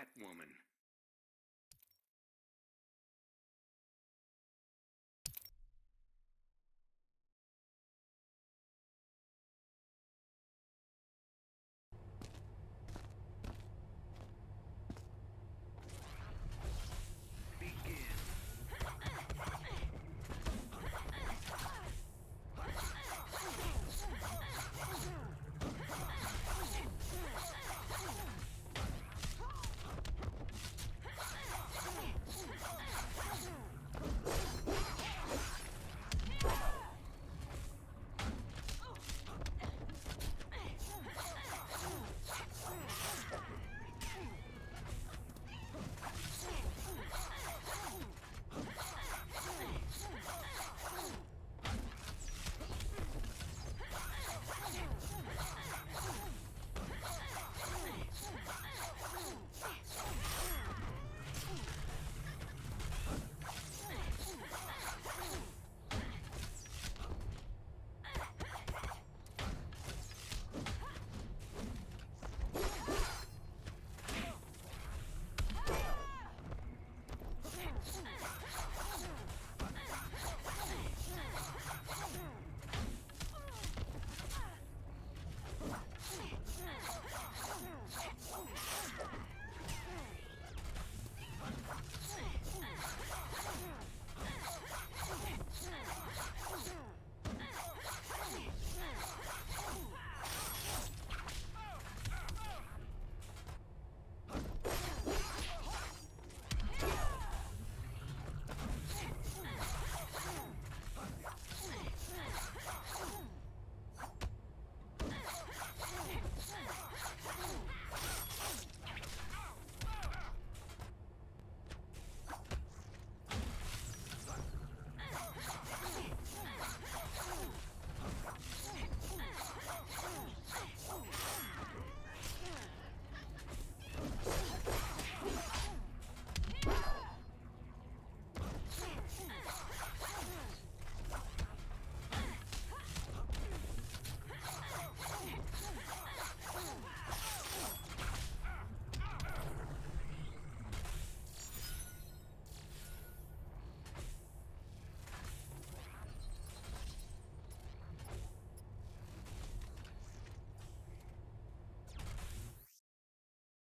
Batwoman.